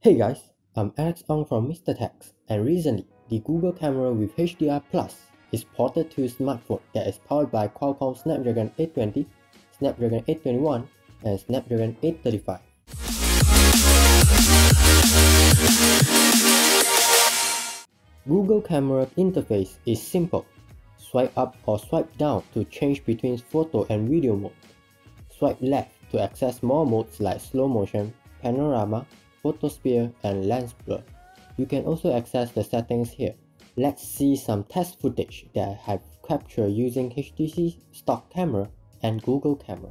Hey guys, I'm Alex Ong from Mr. Techs, and recently, the Google camera with HDR Plus is ported to a smartphone that is powered by Qualcomm Snapdragon 820, Snapdragon 821, and Snapdragon 835. Google camera interface is simple. Swipe up or swipe down to change between photo and video mode. Swipe left to access more modes like slow motion, panorama, photosphere, and lens blur. You can also access the settings here. Let's see some test footage that I have captured using HTC stock camera and Google camera.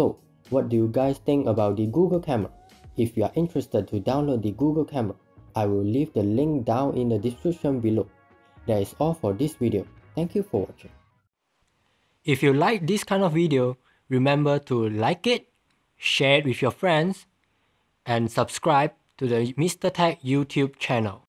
So, what do you guys think about the Google camera? If you are interested to download the Google camera, I will leave the link down in the description below. That is all for this video. Thank you for watching. If you like this kind of video, remember to like it, share it with your friends, and subscribe to the Mr. Tech YouTube channel.